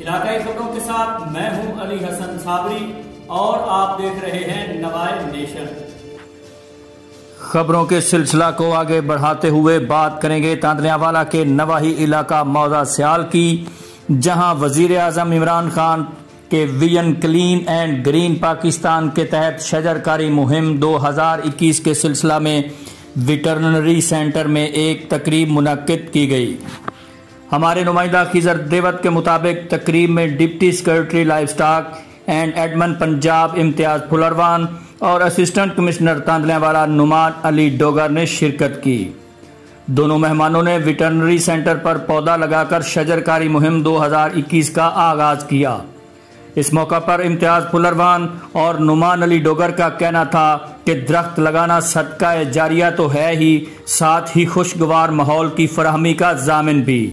इलाकाई खबरों के साथ मैं हूँ अली हसन साबरी और आप देख रहे हैं नवाए नेशन। खबरों के सिलसिला को आगे बढ़ाते हुए बात करेंगे तांदलियावाला के नवाही इलाका मौजा सियाल की, जहाँ वज़ीर आज़म इमरान खान के vision clean and green Pakistan के तहत शजरकारी मुहिम 2021 के सिलसिला में विटरनरी सेंटर में एक तकरीब मुनद की गई। हमारे नुमाइंदा खिजर देवत के मुताबिक तकरीब में deputy secretary livestock and admin Punjab Imtiaz Phularwan और असिस्टेंट कमिश्नर तांदलेवाला नुमान अली डोगर ने शिरकत की। दोनों मेहमानों ने विटरनरी सेंटर पर पौधा लगाकर शजरकारी मुहिम 2021 का आगाज़ किया। इस मौका पर इम्तियाज़ फुलरवान और नुमान अली डोगर का कहना था कि दरख्त लगाना सदका जारिया तो है ही, साथ ही खुशगवार माहौल की फरहमी का जामिन भी।